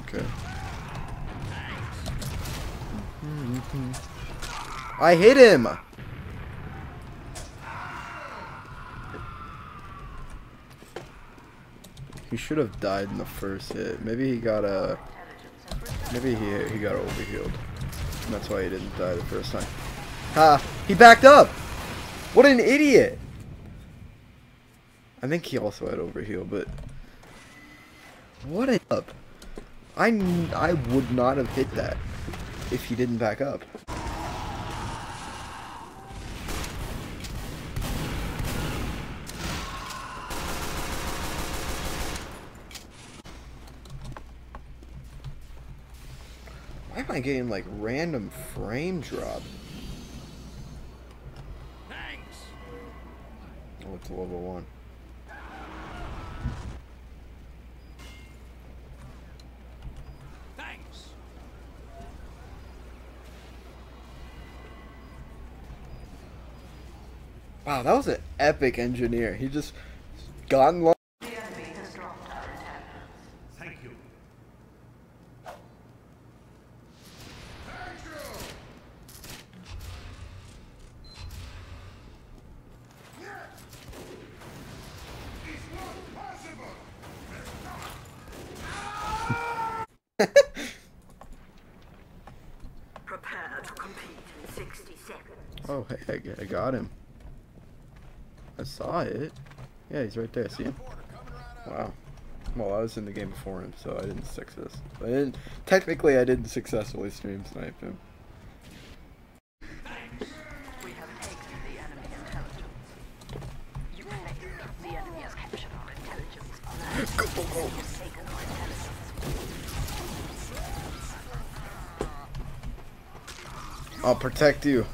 Okay. I hit him! He should have died in the first hit. Maybe he got a... Maybe he, he got overhealed. That's why he didn't die the first time. Ha! He backed up! What an idiot! I think he also had overheal, but... What a up! I, I would not have hit that if he didn't back up. Why am I getting like random frame drop? Thanks. Oh, it's level one. Thanks. Wow, that was an epic engineer. He just got in line. Thank you. Prepare to compete in 60 seconds. Oh, hey, I g- I got him. I saw it. Yeah, he's right there. See him? Wow. Well, I was in the game before him, so I didn't success. I didn't. Technically, I didn't successfully stream snipe him. Go, go, go. I'll protect you.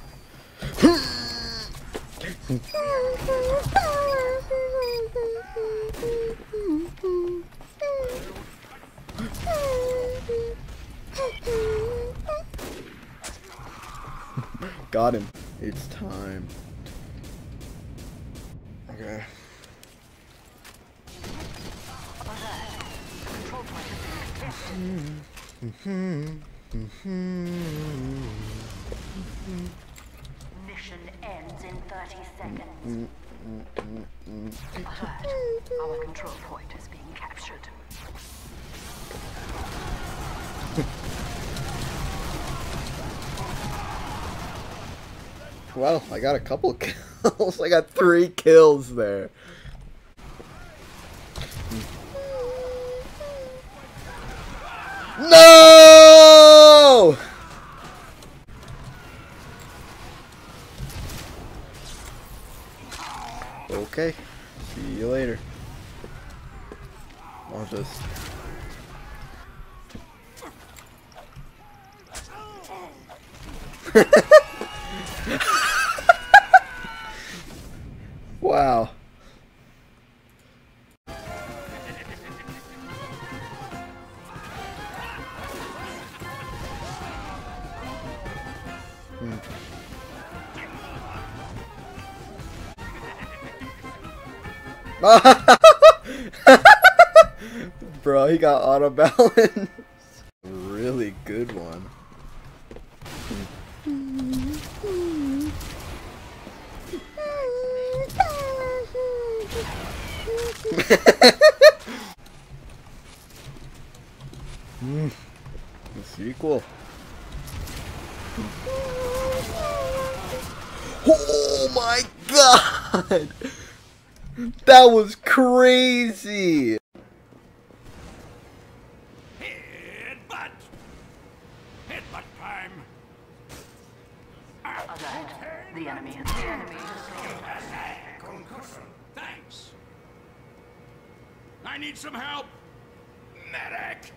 Got him. It's time. Okay. Control point has been 30 seconds. Alert. Our control point is being captured. Well, I got a couple kills. I got three kills there. No! Okay. See you later. I'll just. Wow. Hmm. Bro, he got auto balance. really good one. Mm, the sequel. Oh my god! That was crazy! Headbutt. Headbutt time. Alert. The enemy has the enemy Concussion. Thanks. I need some help. Medic.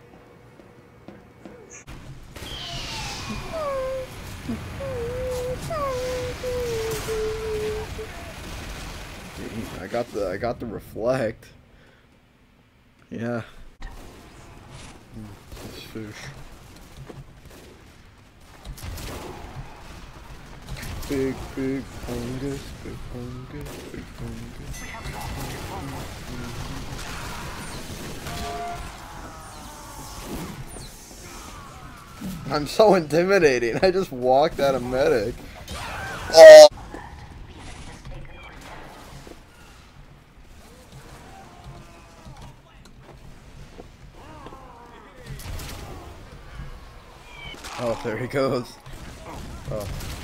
I got the I got the reflect. Yeah. This fish. big, big fungus, big fungus, big fungus. I'm so intimidating. I just walked out of medic. Oh! Oh, there he goes. Oh.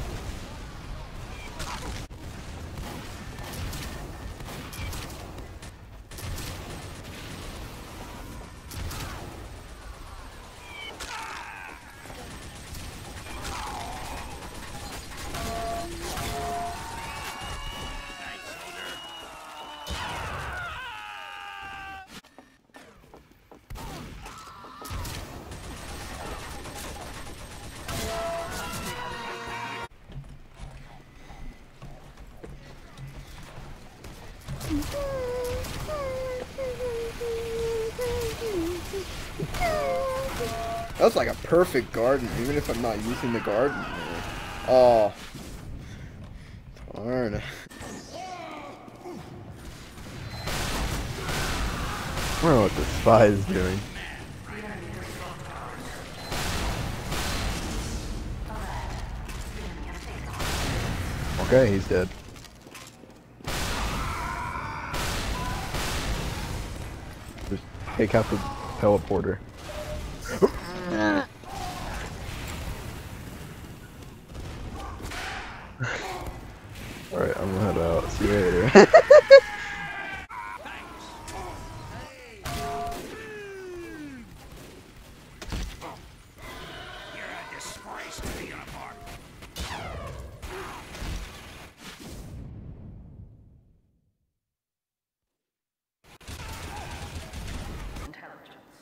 That was like a perfect garden, even if I'm not using the garden. Oh. Darn. I don't know what the spy is doing. Okay, he's dead. Take out the teleporter. Alright, I'm gonna head out. See you later. You're a disgrace to the uniform. Intelligence.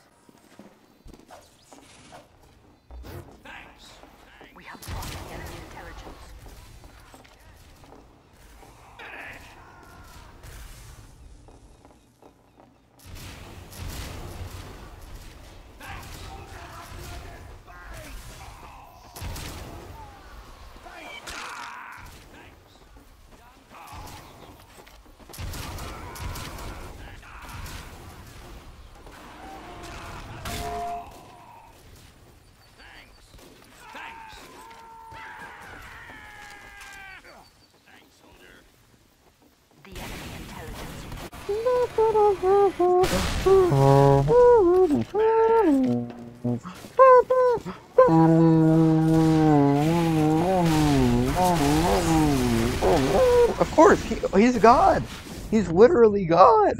Thanks. We have lost enemy intelligence. Thanks. Thanks. Thanks, soldier. The enemy intelligence. Of course, he, he's God. He's literally God.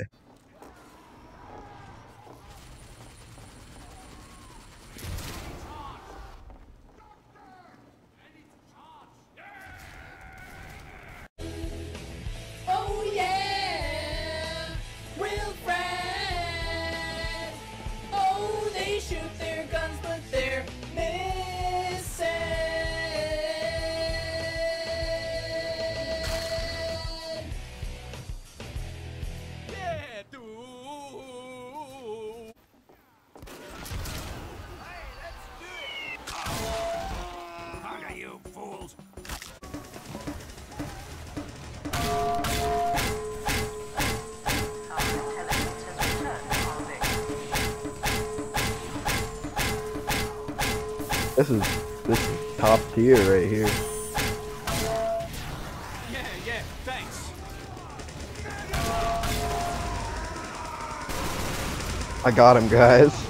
This is this is top tier right here. Yeah, yeah, thanks. I got him, guys.